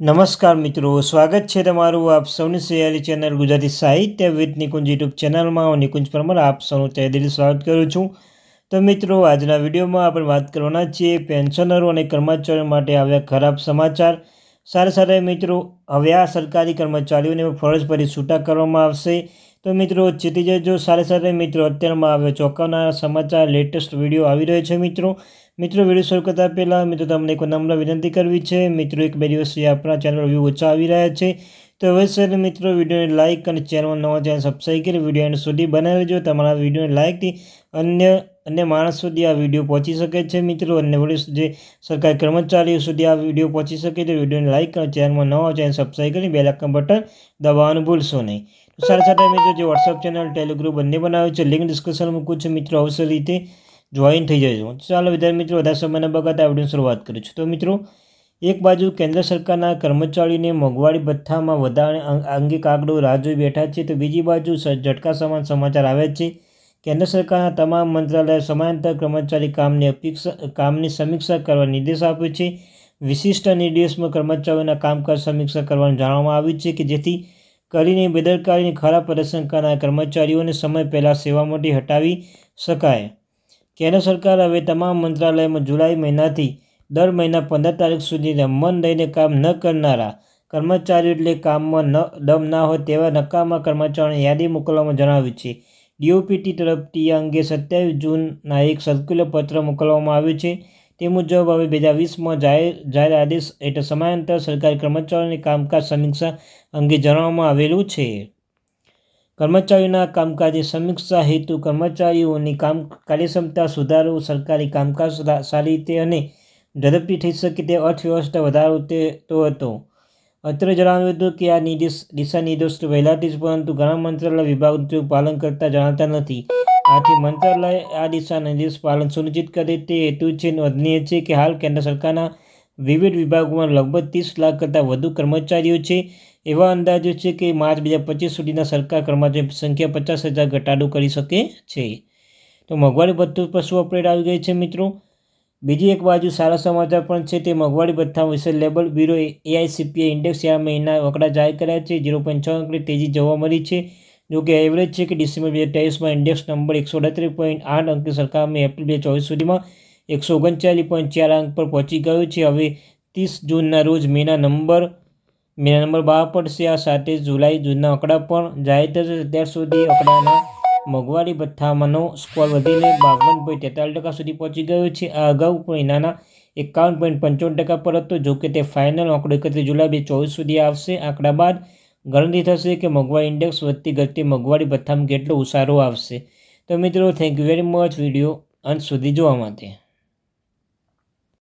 નમસ્કાર મિત્રો, સ્વાગત છે તમારું આપ સૌની સહેલી ચેનલ ગુજરાતી સાહિત્ય વિથ નિકુંજ યુટ્યુબ ચેનલમાં. હું નિકુંજ પરમાર, આપ સૌનું તહેદિલ સ્વાગત કરું છું. તો મિત્રો, આજના વિડીયોમાં આપણે વાત કરવાના છીએ પેન્શનરો અને કર્મચારીઓ માટે આવ્યા ખરાબ સમાચાર. સારા સારા મિત્રો, હવે આ સરકારી કર્મચારીઓને ફરજ પરી છૂટા કરવામાં આવશે. તો મિત્રો ચેતી જજો સાથે સાથે મિત્રો અત્યારમાં આવે ચોંકાવનારા સમાચાર લેટેસ્ટ વીડિયો આવી રહ્યો છે મિત્રો. મિત્રો વીડિયો શરૂ કરતા પહેલાં મિત્રો, તમને એક નમ્ર વિનંતી કરવી છે. મિત્રો, એક બે દિવસથી આપણા ચેનલ વ્યૂ ઓછા આવી રહ્યા છે. તો હવે સર મિત્રો વિડીયોને લાઇક અને ચેનલ નવો ચેનલ સબસ્ક્રાઈબ કરી વીડિયો એન્ડ સુધી બનાવી લેજો તમારા વિડીયોને લાઇકથી અન્ય અન્ય માણસ સુધી આ વીડિયો પહોંચી શકે છે મિત્રો. અને વળી જે સરકારી કર્મચારીઓ સુધી આ વીડિયો પહોંચી શકે તો વિડીયોને લાઇક અને ચેનલમાં નવા ચેનલ સબસ્ક્રાઈબ કરી બે લાખ બટન દબાવવાનું ભૂલશો નહીં. સાથે સાથે મિત્રો જે વોટ્સઅપ ચેનલ ટેલિગ્રુપ બંને બનાવે છે લિંક ડિસ્કશન મૂકું છું મિત્રો. અવસર રીતે જોઈન થઈ જજો. ચાલો વિદ્યાર્થી મિત્રો, વધારે સમયના બગાતા વિડીયોની શરૂઆત કરું છું તો મિત્રો એક બાજુ કેન્દ્ર સરકારના કર્મચારીને મોંઘવારી ભથ્થામાં વધારે અંગે કાગડો રાહ જોઈ બેઠા છે તો બીજી બાજુ ઝટકા સમાન સમાચાર આવે છે. કેન્દ્ર સરકારના તમામ મંત્રાલય સમાંતર કર્મચારી કામની અપેક્ષા, કામની સમીક્ષા કરવા નિર્દેશ આપ્યો છે. વિશિષ્ટ નિર્દેશમાં કર્મચારીઓના કામકાજ સમીક્ષા કરવાનું જાણવામાં આવ્યું છે કે જેથી કરીને બેદરકારીની ખરાબ પ્રદર્શન કરનાર કર્મચારીઓને સમય પહેલાં સેવામાંથી હટાવી શકાય. કેન્દ્ર સરકાર હવે તમામ મંત્રાલયમાં જુલાઈ મહિનાથી દર મહિના પંદર તારીખ સુધી મન દઈને કામ ન કરનારા કર્મચારીઓ એટલે કામમાં ન, દમ ના હોય તેવા નકામા કર્મચારીઓની યાદી મોકલવામાં જણાવ્યું છે. ડીઓપીટી તરફથી અંગે સત્યાવીસ જૂનના એક સર્ક્યુલર પત્ર મોકલવામાં આવ્યું છે. તે મુજબ હવે બે હજાર વીસમાં જાહેર જાહેર આદેશ હેઠળ સમયાંતર સરકારી કર્મચારીઓની કામકાજ સમીક્ષા અંગે જણાવવામાં આવેલું છે. કર્મચારીઓના કામકાજની સમીક્ષા હેતુ કર્મચારીઓની કામ કાર્યક્ષમતા સુધારો સરકારી કામકાજ સારી રીતે અને ઝડપથી થઈ શકે તે અર્થવ્યવસ્થા વધારો તો હતો. અત્રે જણાવ્યું હતું કે આ નિર્દેશ દિશા નિર્દેશ વહેલાથી જ, પરંતુ ઘણા મંત્રાલય વિભાગ પાલન કરતા જણાતા નથી. આથી મંત્રાલય આ દિશા નિર્દેશ પાલન સુનિશ્ચિત કરે તે હેતુ છે નોંધનીય છે કે હાલ કેન્દ્ર સરકારના વિવિધ વિભાગોમાં લગભગ ત્રીસ લાખ કરતાં વધુ કર્મચારીઓ છે. એવા અંદાજો છે કે માર્ચ બે હજાર પચીસ સુધીના સરકાર કર્મચારીની સંખ્યા પચાસ હજાર ઘટાડો કરી શકે છે. તો મોંઘવારી ભથ્થું પર શું અપડેટ આવી ગઈ છે મિત્રો? બીજી એક બાજુ સારા સમાચાર પણ છે, તે મોંઘવારી ભથ્થા વિશે લેબલ બ્યુરો એઆઈસીપીઆઈ ઇન્ડેક્સ આ મહિના આંકડા જાહેર કર્યા છે, ઝીરો પોઈન્ટ છ અંકની તેજી જોવા મળી છે. જો કે એવરેજ છે કે ડિસેમ્બર બે હજાર ત્રેવીસમાં ઇન્ડેક્સ નંબર એકસો અડત્રીસ પોઈન્ટ આઠ અંકે સરખામણી એપ્રિલ બે ચોવીસ સુધીમાં એકસો ઓગણચાલીસ પોઈન્ટ ચાર અંક પર પહોંચી ગયો છે. હવે ત્રીસ જૂનના રોજ મેના નંબર મેના નંબર બહાર પડશે આ સાથે જુલાઈ જૂનના આંકડા પણ જાહેર થશે. અત્યાર સુધી આંકડાના મોંઘવારી ભથ્થામાંનો સ્કોર વધીને બાવન પોઈન્ટ તેતાલીસ ટકા સુધી પહોંચી ગયો છે. આ અગાઉ પણ મહિનાના એકાવન પોઈન્ટ પંચાવન ટકા પર હતો. જોકે તે ફાઇનલ આંકડો એકત્રીસ જુલાઈ બે ચોવીસ સુધી આવશે. આંકડા બાદ ગણતરી થશે કે મોંઘવારી ઇન્ડેક્સ વધતી ઘટતી મોંઘવારી ભથ્થામાં કેટલો ઉસારો આવશે. તો મિત્રો thank you very much video અંત સુધી જોવા માટે.